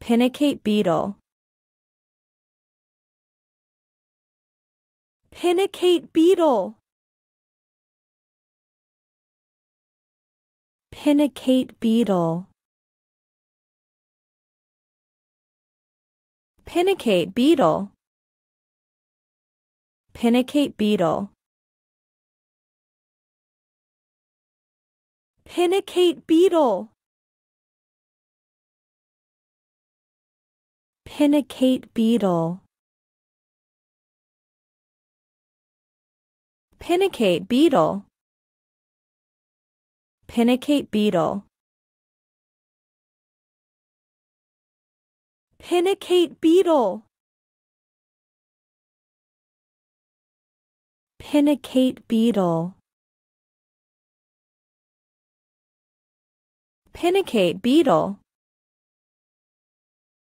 Pinacate beetle. Pinacate beetle. Pinacate beetle. Pinacate beetle. Pinacate beetle. Pinacate beetle. Pinacate beetle. Pinacate beetle. Pinacate beetle. Pinacate beetle. Pinacate beetle. Beetle.